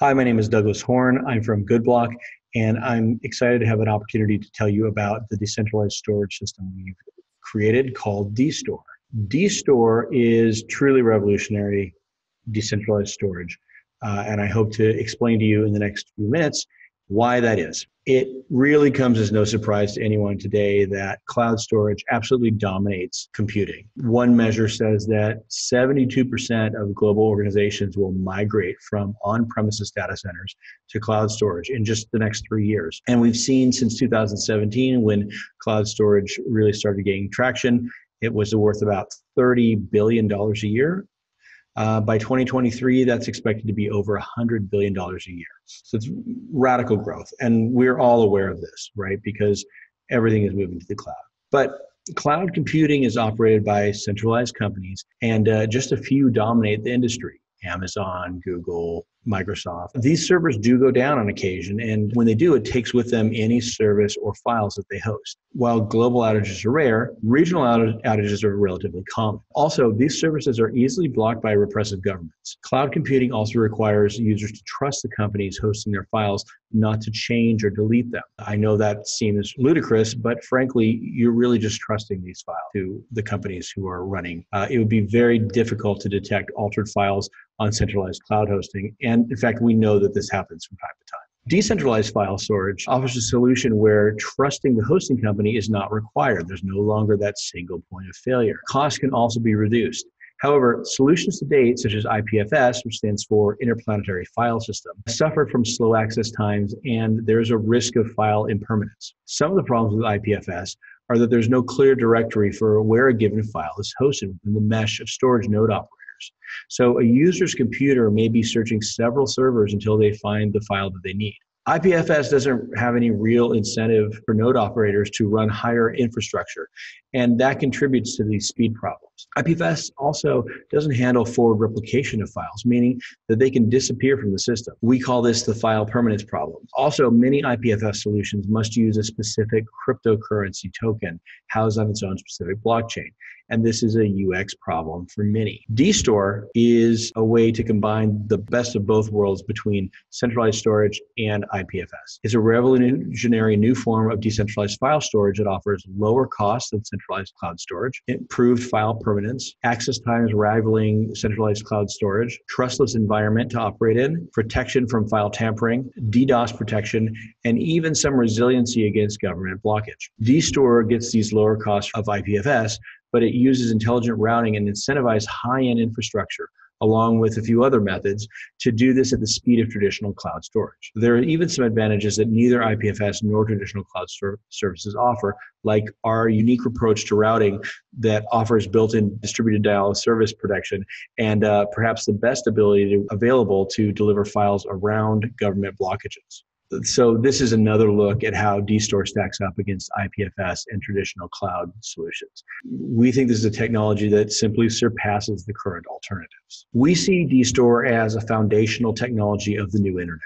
Hi, my name is Douglas Horn. I'm from GoodBlock, and I'm excited to have an opportunity to tell you about the decentralized storage system we've created called dStor. dStor is truly revolutionary decentralized storage, uh, and I hope to explain to you in the next few minutes why that is. It really comes as no surprise to anyone today that cloud storage absolutely dominates computing. One measure says that 72% of global organizations will migrate from on premises data centers to cloud storage in just the next three years. And we've seen since 2017, when cloud storage really started gaining traction, it was worth about $30 billion a year uh, by 2023, that's expected to be over $100 billion a year. So it's radical growth. And we're all aware of this, right? Because everything is moving to the cloud. But cloud computing is operated by centralized companies, and uh, just a few dominate the industry Amazon, Google, Microsoft. These servers do go down on occasion, and when they do, it takes with them any service or files that they host. While global outages are rare, regional outages are relatively common. Also, these services are easily blocked by repressive governments. Cloud computing also requires users to trust the companies hosting their files not to change or delete them. I know that seems ludicrous, but frankly, you're really just trusting these files to the companies who are running. Uh, it would be very difficult to detect altered files on centralized cloud hosting. And in fact, we know that this happens from time to time. Decentralized file storage offers a solution where trusting the hosting company is not required. There's no longer that single point of failure. Costs can also be reduced. However, solutions to date, such as IPFS, which stands for Interplanetary File System, suffer from slow access times and there's a risk of file impermanence. Some of the problems with IPFS are that there's no clear directory for where a given file is hosted within the mesh of storage node operators. So a user's computer may be searching several servers until they find the file that they need. IPFS doesn't have any real incentive for node operators to run higher infrastructure, and that contributes to these speed problems. IPFS also doesn't handle forward replication of files, meaning that they can disappear from the system. We call this the file permanence problem. Also, many IPFS solutions must use a specific cryptocurrency token housed on its own specific blockchain and this is a UX problem for many. dStor is a way to combine the best of both worlds between centralized storage and IPFS. It's a revolutionary new form of decentralized file storage that offers lower costs than centralized cloud storage, improved file permanence, access times rivaling centralized cloud storage, trustless environment to operate in, protection from file tampering, DDoS protection, and even some resiliency against government blockage. dStor gets these lower costs of IPFS but it uses intelligent routing and incentivized high-end infrastructure along with a few other methods to do this at the speed of traditional cloud storage. There are even some advantages that neither IPFS nor traditional cloud services offer, like our unique approach to routing that offers built-in distributed dial service protection and uh, perhaps the best ability to, available to deliver files around government blockages so this is another look at how dStor stacks up against IPFS and traditional cloud solutions. We think this is a technology that simply surpasses the current alternatives. We see dStor as a foundational technology of the new internet.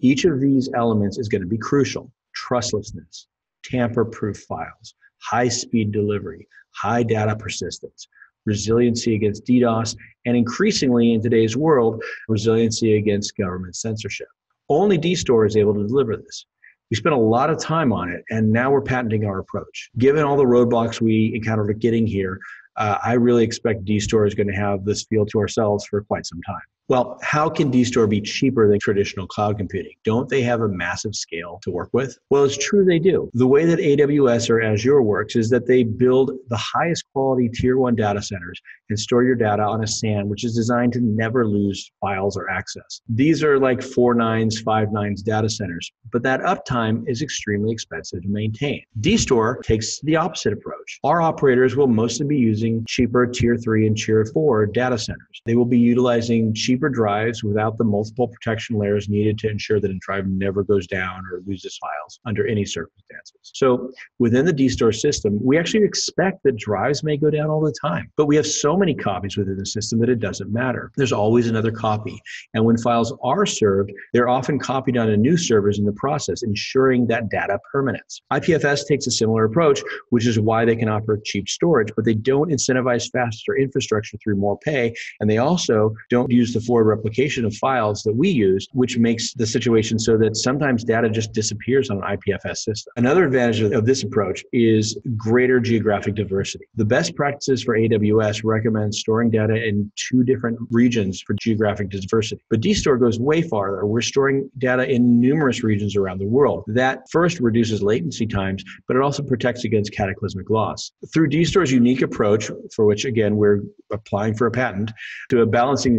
Each of these elements is going to be crucial. Trustlessness, tamper-proof files, high-speed delivery, high data persistence, resiliency against DDoS, and increasingly in today's world, resiliency against government censorship. Only dStor is able to deliver this. We spent a lot of time on it, and now we're patenting our approach. Given all the roadblocks we encountered getting here, uh, I really expect dStor is going to have this field to ourselves for quite some time. Well, how can dStor be cheaper than traditional cloud computing? Don't they have a massive scale to work with? Well, it's true they do. The way that AWS or Azure works is that they build the highest quality tier one data centers and store your data on a SAN, which is designed to never lose files or access. These are like four nines, five nines data centers, but that uptime is extremely expensive to maintain. dStor takes the opposite approach. Our operators will mostly be using cheaper tier three and tier four data centers. They will be utilizing cheap cheaper drives without the multiple protection layers needed to ensure that a drive never goes down or loses files under any circumstances. So within the dStor system, we actually expect that drives may go down all the time, but we have so many copies within the system that it doesn't matter. There's always another copy. And when files are served, they're often copied onto new servers in the process, ensuring that data permanence. IPFS takes a similar approach, which is why they can offer cheap storage, but they don't incentivize faster infrastructure through more pay, and they also don't use the forward replication of files that we use, which makes the situation so that sometimes data just disappears on an IPFS system. Another advantage of this approach is greater geographic diversity. The best practices for AWS recommend storing data in two different regions for geographic diversity. But dStor goes way farther. We're storing data in numerous regions around the world. That first reduces latency times, but it also protects against cataclysmic loss. Through dStor's unique approach, for which again we're applying for a patent, to a balancing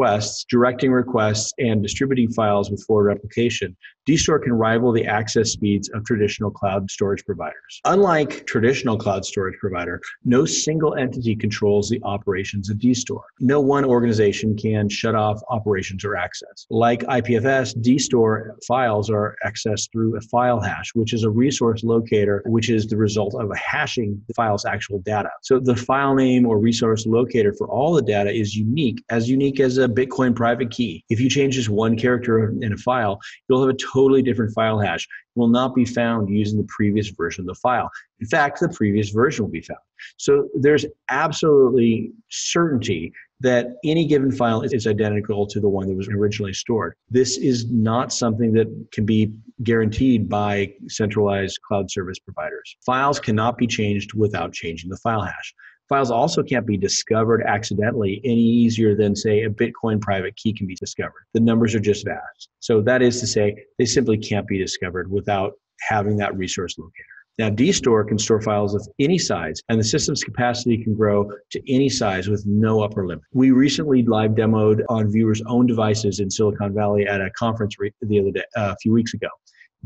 requests, directing requests, and distributing files with forward replication, dStor can rival the access speeds of traditional cloud storage providers. Unlike traditional cloud storage provider, no single entity controls the operations of dStor. No one organization can shut off operations or access. Like IPFS, dStor files are accessed through a file hash, which is a resource locator, which is the result of hashing the file's actual data. So the file name or resource locator for all the data is unique, as unique as a Bitcoin private key. If you change just one character in a file, you'll have a totally different file hash will not be found using the previous version of the file. In fact, the previous version will be found. So there's absolutely certainty that any given file is identical to the one that was originally stored. This is not something that can be guaranteed by centralized cloud service providers. Files cannot be changed without changing the file hash. Files also can't be discovered accidentally any easier than, say, a Bitcoin private key can be discovered. The numbers are just vast. So that is to say, they simply can't be discovered without having that resource locator. Now, dStor can store files of any size, and the system's capacity can grow to any size with no upper limit. We recently live demoed on viewers' own devices in Silicon Valley at a conference the other day, uh, a few weeks ago.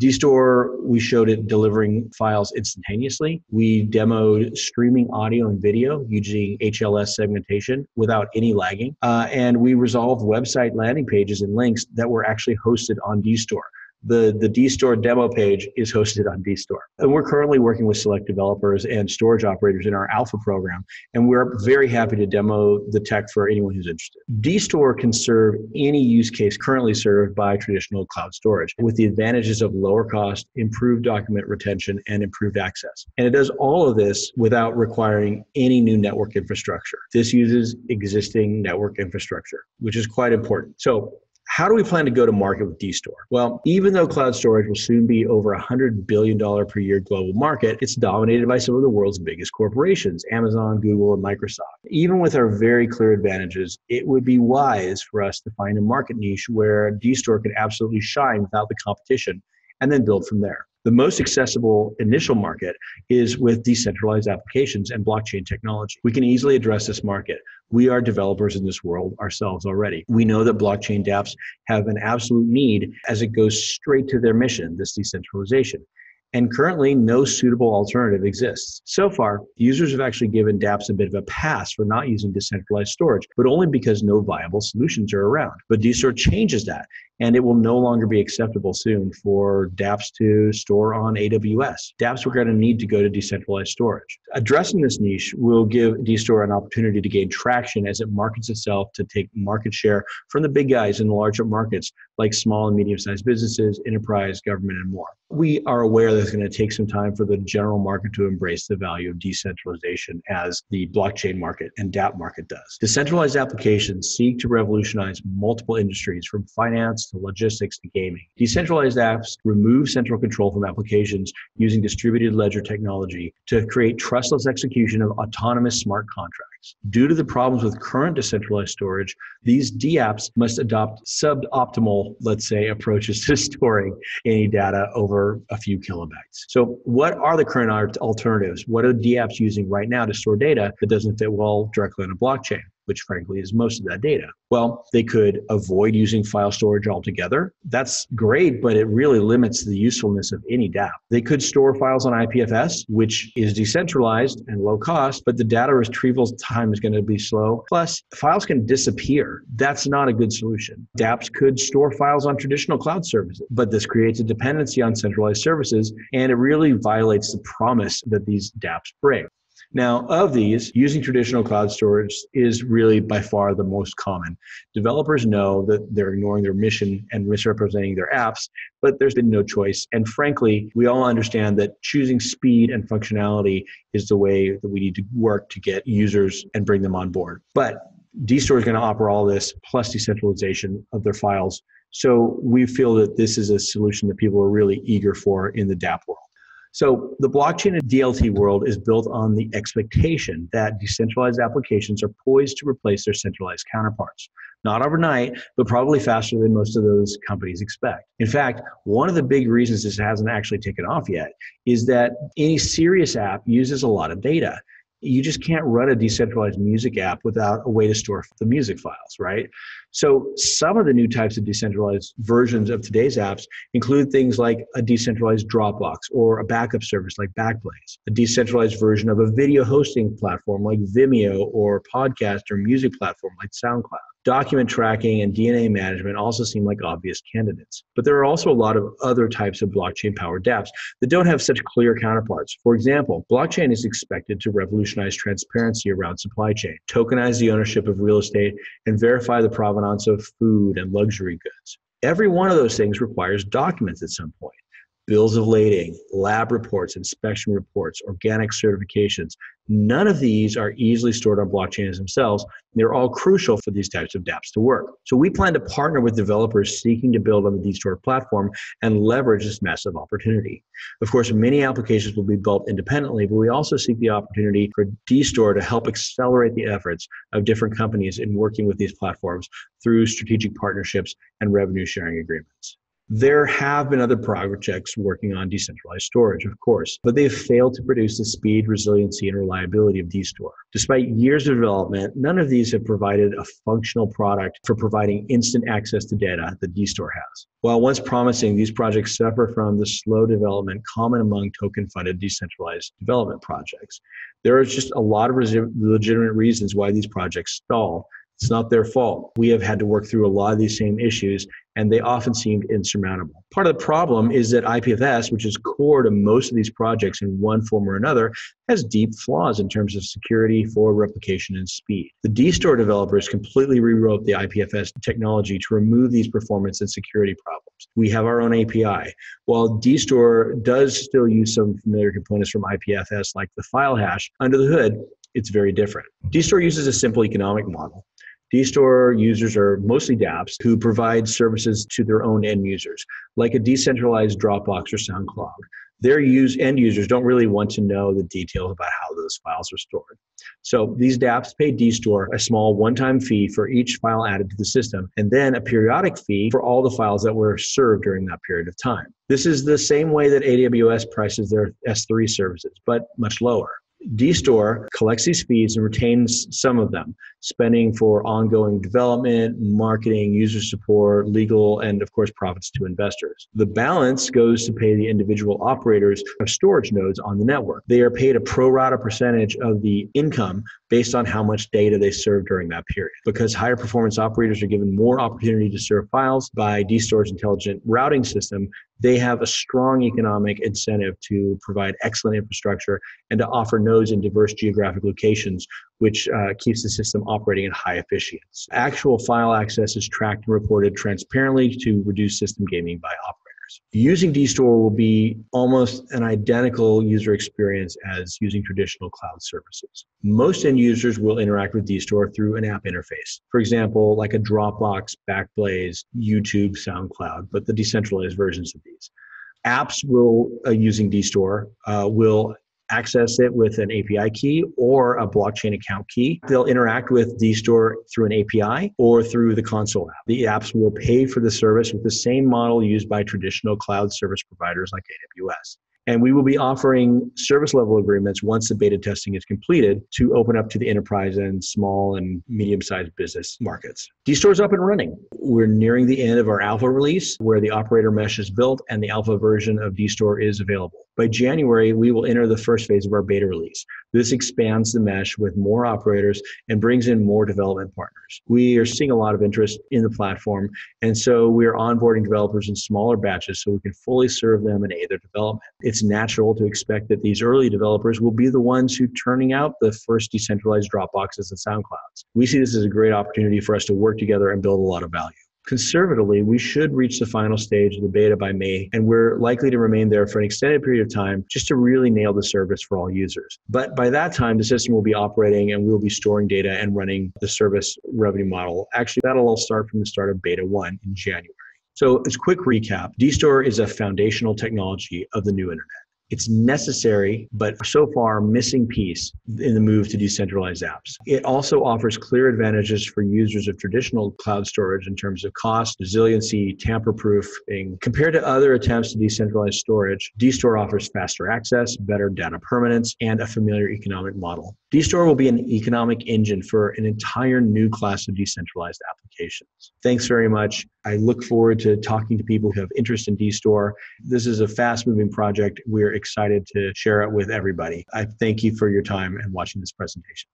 Dstore, we showed it delivering files instantaneously. We demoed streaming audio and video using HLS segmentation without any lagging. Uh, and we resolved website landing pages and links that were actually hosted on dStor the, the dStor demo page is hosted on dStor. And we're currently working with select developers and storage operators in our alpha program, and we're very happy to demo the tech for anyone who's interested. dStor can serve any use case currently served by traditional cloud storage with the advantages of lower cost, improved document retention, and improved access. And it does all of this without requiring any new network infrastructure. This uses existing network infrastructure, which is quite important. So how do we plan to go to market with dStor? Well, even though cloud storage will soon be over a $100 billion per year global market, it's dominated by some of the world's biggest corporations, Amazon, Google, and Microsoft. Even with our very clear advantages, it would be wise for us to find a market niche where dStor could absolutely shine without the competition and then build from there. The most accessible initial market is with decentralized applications and blockchain technology. We can easily address this market. We are developers in this world ourselves already. We know that blockchain dApps have an absolute need as it goes straight to their mission, this decentralization and currently no suitable alternative exists. So far, users have actually given dApps a bit of a pass for not using decentralized storage, but only because no viable solutions are around. But dStor changes that, and it will no longer be acceptable soon for dApps to store on AWS. dApps are going to need to go to decentralized storage. Addressing this niche will give dStor an opportunity to gain traction as it markets itself to take market share from the big guys in the larger markets like small and medium sized businesses, enterprise, government, and more. We are aware that it's going to take some time for the general market to embrace the value of decentralization as the blockchain market and dApp market does. Decentralized applications seek to revolutionize multiple industries from finance to logistics to gaming. Decentralized apps remove central control from applications using distributed ledger technology to create trustless execution of autonomous smart contracts. Due to the problems with current decentralized storage, these dApps must adopt suboptimal, let's say, approaches to storing any data over a few kilobytes. So, what are the current alternatives? What are dApps using right now to store data that doesn't fit well directly on a blockchain? Which frankly is most of that data. Well, they could avoid using file storage altogether. That's great, but it really limits the usefulness of any dApp. They could store files on IPFS, which is decentralized and low cost, but the data retrieval time is going to be slow. Plus, files can disappear. That's not a good solution. dApps could store files on traditional cloud services, but this creates a dependency on centralized services, and it really violates the promise that these dApps bring. Now, of these, using traditional cloud storage is really by far the most common. Developers know that they're ignoring their mission and misrepresenting their apps, but there's been no choice. And frankly, we all understand that choosing speed and functionality is the way that we need to work to get users and bring them on board. But dStor is going to offer all this plus decentralization of their files so we feel that this is a solution that people are really eager for in the dApp world so the blockchain and DLT world is built on the expectation that decentralized applications are poised to replace their centralized counterparts. Not overnight, but probably faster than most of those companies expect. In fact, one of the big reasons this hasn't actually taken off yet is that any serious app uses a lot of data you just can't run a decentralized music app without a way to store the music files, right? So some of the new types of decentralized versions of today's apps include things like a decentralized Dropbox or a backup service like Backblaze, a decentralized version of a video hosting platform like Vimeo or podcast or music platform like SoundCloud. Document tracking and DNA management also seem like obvious candidates. But there are also a lot of other types of blockchain powered dApps that don't have such clear counterparts. For example, blockchain is expected to revolutionize transparency around supply chain, tokenize the ownership of real estate, and verify the provenance of food and luxury goods. Every one of those things requires documents at some point bills of lading, lab reports, inspection reports, organic certifications. None of these are easily stored on blockchains themselves. They're all crucial for these types of dApps to work. So we plan to partner with developers seeking to build on the dStor platform and leverage this massive opportunity. Of course, many applications will be built independently, but we also seek the opportunity for dStor to help accelerate the efforts of different companies in working with these platforms through strategic partnerships and revenue sharing agreements. There have been other projects working on decentralized storage, of course, but they've failed to produce the speed, resiliency, and reliability of dStor. Despite years of development, none of these have provided a functional product for providing instant access to data that dStor has. While once promising, these projects suffer from the slow development common among token funded decentralized development projects. There are just a lot of legitimate reasons why these projects stall it's not their fault. We have had to work through a lot of these same issues, and they often seemed insurmountable. Part of the problem is that IPFS, which is core to most of these projects in one form or another, has deep flaws in terms of security, forward replication, and speed. The dStor developers completely rewrote the IPFS technology to remove these performance and security problems. We have our own API. While dStor does still use some familiar components from IPFS, like the file hash, under the hood, it's very different. dStor uses a simple economic model dStor users are mostly dApps who provide services to their own end users, like a decentralized Dropbox or SoundCloud. Their use, end users don't really want to know the details about how those files are stored. So these dApps pay dStor a small one-time fee for each file added to the system, and then a periodic fee for all the files that were served during that period of time. This is the same way that AWS prices their S3 services, but much lower dStor collects these fees and retains some of them, spending for ongoing development, marketing, user support, legal, and of course, profits to investors. The balance goes to pay the individual operators of storage nodes on the network. They are paid a pro rata percentage of the income based on how much data they serve during that period. Because higher performance operators are given more opportunity to serve files by dStor's intelligent routing system, they have a strong economic incentive to provide excellent infrastructure and to offer nodes in diverse geographic locations, which uh, keeps the system operating at high efficiency. Actual file access is tracked and reported transparently to reduce system gaming by operators. Using dStor will be almost an identical user experience as using traditional cloud services. Most end users will interact with dStor through an app interface. For example, like a Dropbox, Backblaze, YouTube, SoundCloud, but the decentralized versions of these. Apps will, uh, using dStor, uh, will access it with an API key or a blockchain account key. They'll interact with dStor through an API or through the console app. The apps will pay for the service with the same model used by traditional cloud service providers like AWS. And we will be offering service level agreements once the beta testing is completed to open up to the enterprise and small and medium sized business markets. dStor is up and running. We're nearing the end of our alpha release where the operator mesh is built and the alpha version of dStore is available. By January, we will enter the first phase of our beta release. This expands the mesh with more operators and brings in more development partners. We are seeing a lot of interest in the platform, and so we are onboarding developers in smaller batches so we can fully serve them and aid their development. It's natural to expect that these early developers will be the ones who turning out the first decentralized Dropboxes and SoundClouds. We see this as a great opportunity for us to work together and build a lot of value. Conservatively, we should reach the final stage of the beta by May, and we're likely to remain there for an extended period of time just to really nail the service for all users. But by that time, the system will be operating and we'll be storing data and running the service revenue model. Actually, that'll all start from the start of beta 1 in January. So, as a quick recap, dStor is a foundational technology of the new internet. It's necessary, but so far missing piece in the move to decentralized apps. It also offers clear advantages for users of traditional cloud storage in terms of cost, resiliency, tamper proofing. Compared to other attempts to decentralize storage, dStor offers faster access, better data permanence, and a familiar economic model. dStor will be an economic engine for an entire new class of decentralized applications. Thanks very much. I look forward to talking to people who have interest in dStor. This is a fast moving project. We're excited to share it with everybody. I thank you for your time and watching this presentation.